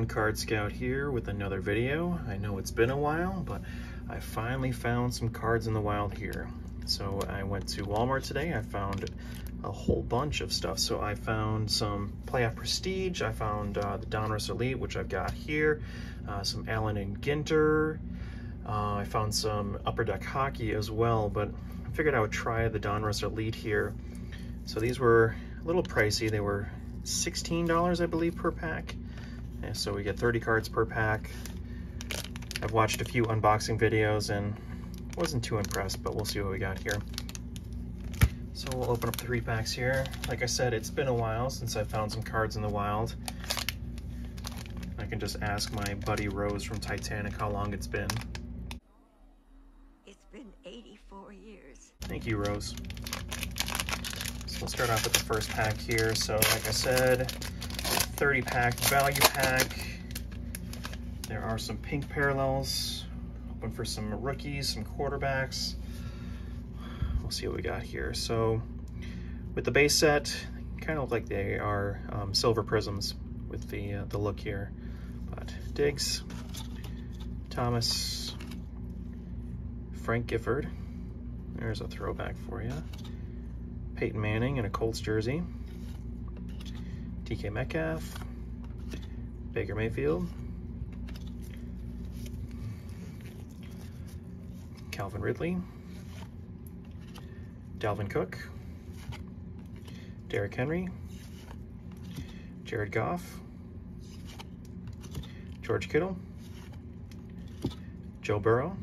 everyone, Cardscout here with another video. I know it's been a while, but I finally found some cards in the wild here. So I went to Walmart today, I found a whole bunch of stuff. So I found some Playoff Prestige, I found uh, the Donruss Elite, which I've got here, uh, some Allen and Ginter, uh, I found some Upper Deck Hockey as well, but I figured I would try the Donruss Elite here. So these were a little pricey, they were $16, I believe, per pack. And so we get 30 cards per pack. I've watched a few unboxing videos and wasn't too impressed, but we'll see what we got here. So we'll open up three packs here. Like I said, it's been a while since I found some cards in the wild. I can just ask my buddy Rose from Titanic how long it's been. It's been 84 years. Thank you, Rose. So we'll start off with the first pack here. So like I said, 30 pack value pack. There are some pink parallels. Open for some rookies, some quarterbacks. We'll see what we got here. So with the base set, kind of look like they are um, silver prisms with the, uh, the look here. But Diggs, Thomas, Frank Gifford. There's a throwback for you. Peyton Manning in a Colts jersey. DK Metcalf. Baker Mayfield. Calvin Ridley. Dalvin Cook. Derrick Henry. Jared Goff. George Kittle. Joe Burrow.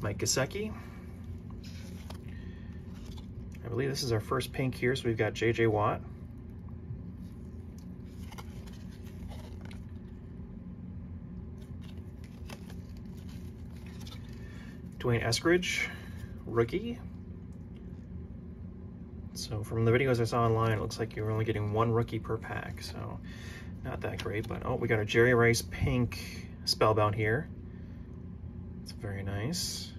Mike Gesicki. Believe this is our first pink here, so we've got J.J. Watt. D'Wayne Eskridge, rookie. So from the videos I saw online, it looks like you're only getting one rookie per pack, so not that great. But oh, we got a Jerry Rice pink spellbound here. It's very nice.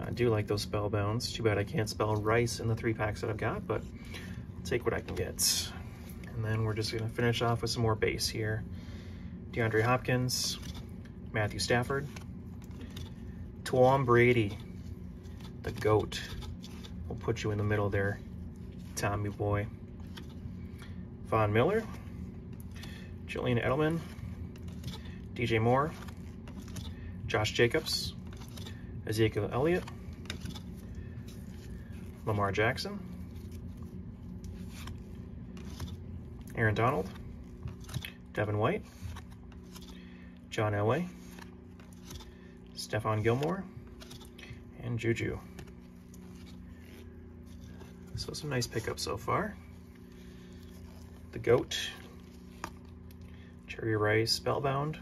I do like those spellbounds. Too bad I can't spell rice in the three packs that I've got, but I'll take what I can get. And then we're just gonna finish off with some more base here. DeAndre Hopkins, Matthew Stafford, Tom Brady, the GOAT. We'll put you in the middle there, Tommy boy. Von Miller, Julian Edelman, DJ Moore, Josh Jacobs, Ezekiel Elliott, Lamar Jackson, Aaron Donald, Devin White, John Elway, Stephon Gilmore, and Juju. So some nice pickups so far. The GOAT, Jerry Rice Spellbound,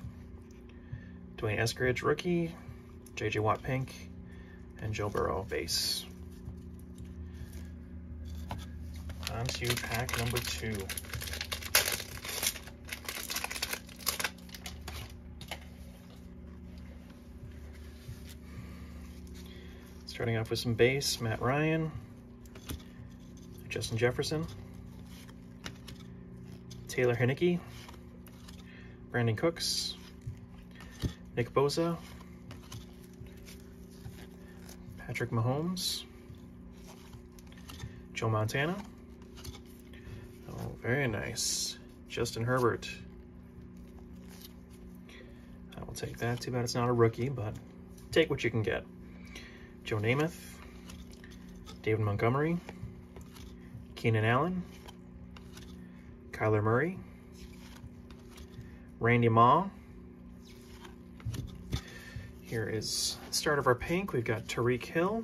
D'Wayne Eskridge rookie, JJ Watt pink, and Joe Burrow base. On to pack number two. Starting off with some base, Matt Ryan, Justin Jefferson, Taylor Heinicke, Brandin Cooks, Nick Bosa, Patrick Mahomes, Joe Montana. Oh, very nice. Justin Herbert. I will take that. Too bad it's not a rookie, but take what you can get. Joe Namath, David Montgomery, Keenan Allen, Kyler Murray, Randy Moss, here is start of our pink. We've got Tyreek Hill.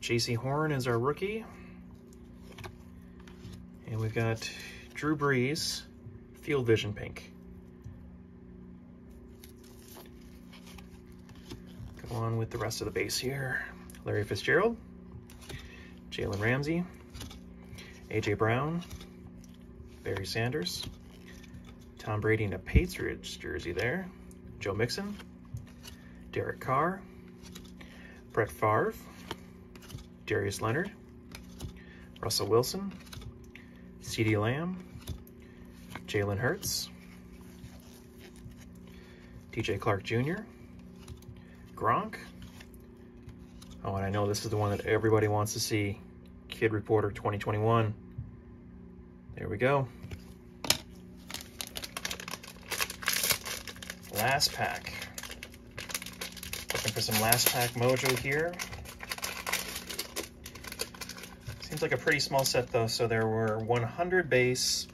Jaycee Horn is our rookie. And we've got Drew Brees, Field Vision Pink. Go on with the rest of the base here. Larry Fitzgerald, Jalen Ramsey, AJ Brown, Barry Sanders, Tom Brady in a Patriots jersey there. Joe Mixon, Derek Carr, Brett Favre, Darius Leonard, Russell Wilson, CeeDee Lamb, Jalen Hurts, DJ Chark Jr., Gronk. Oh, and I know this is the one that everybody wants to see. Kid Reporter 2021. There we go. Last pack. Looking for some last pack mojo here. Seems like a pretty small set though, so there were 100 base,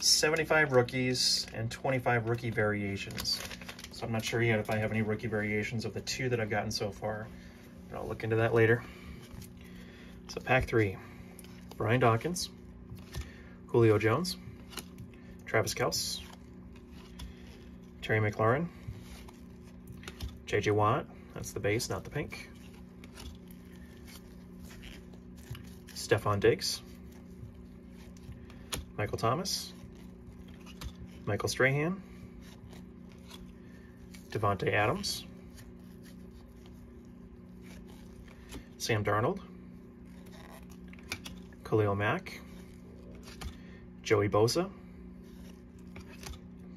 75 rookies, and 25 rookie variations. So I'm not sure yet if I have any rookie variations of the two that I've gotten so far. But I'll look into that later. So pack three, Brian Dawkins, Julio Jones, Travis Kelce, Terry McLaurin, JJ Watt, that's the base, not the pink. Stefon Diggs, Michael Thomas, Michael Strahan, Davante Adams, Sam Darnold, Khalil Mack, Joey Bosa,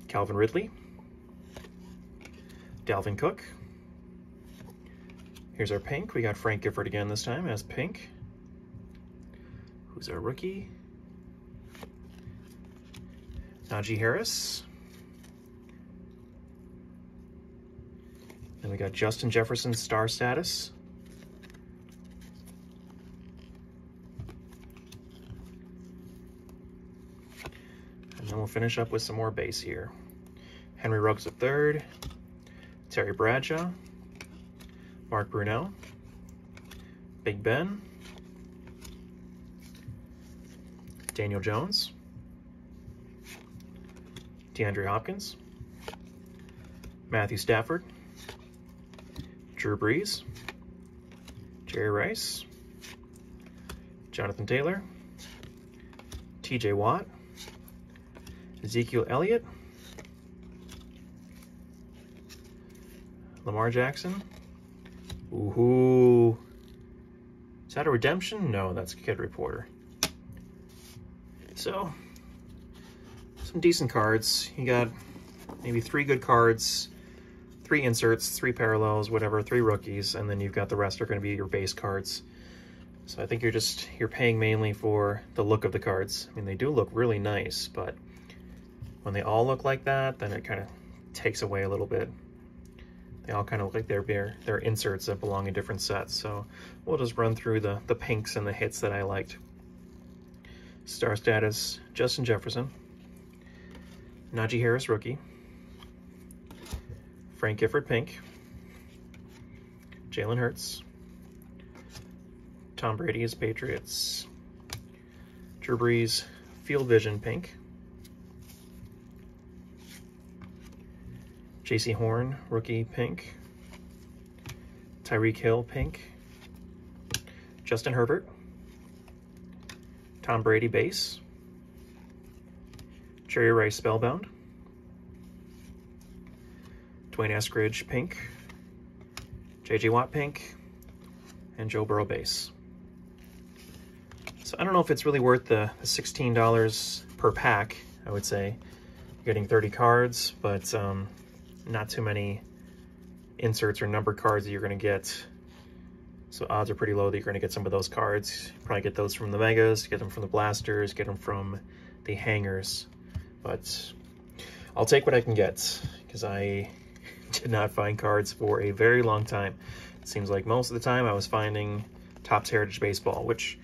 Calvin Ridley, Dalvin Cook. Here's our pink. We got Frank Gifford again this time as pink. Who's our rookie? Najee Harris. Then we got Justin Jefferson star status. And then we'll finish up with some more base here. Henry Ruggs III, Terry Bradshaw, Mark Brunell, Big Ben, Daniel Jones, DeAndre Hopkins, Matthew Stafford, Drew Brees, Jerry Rice, Jonathan Taylor, TJ Watt, Ezekiel Elliott, Lamar Jackson. Ooh. Is that a redemption? No, that's Kid Reporter. So, some decent cards. You got maybe three good cards, three inserts, three parallels, whatever, three rookies, and then you've got the rest are going to be your base cards. So I think you're just, you're paying mainly for the look of the cards. I mean, they do look really nice, but when they all look like that, then it kind of takes away a little bit. They all kind of look like they're, they're inserts that belong in different sets. So we'll just run through the, the pinks and the hits that I liked. Star status, Justin Jefferson. Najee Harris, rookie. Frank Gifford, pink. Jalen Hurts. Tom Brady is Patriots. Drew Brees, Field Vision, pink. Jaycee Horn, rookie, pink. Tyreek Hill, pink. Justin Herbert. Tom Brady, base. Jerry Rice, Spellbound. D'Wayne Eskridge, pink. J.J. Watt, pink. And Joe Burrow, base. So I don't know if it's really worth the $16 per pack, I would say. You're getting 30 cards, but um, not too many inserts or number cards that you're going to get. So odds are pretty low that you're going to get some of those cards. Probably get those from the Megas, get them from the Blasters, get them from the Hangers. But I'll take what I can get because I did not find cards for a very long time. It seems like most of the time I was finding Topps Heritage Baseball, which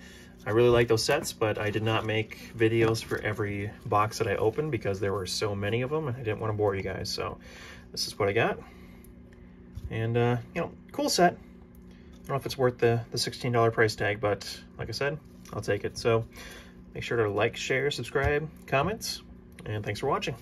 I really like those sets, but I did not make videos for every box that I opened because there were so many of them and I didn't want to bore you guys. So this is what I got. And, uh, you know, cool set. I don't know if it's worth the, the $16 price tag, but like I said, I'll take it. So make sure to like, share, subscribe, comments, and thanks for watching.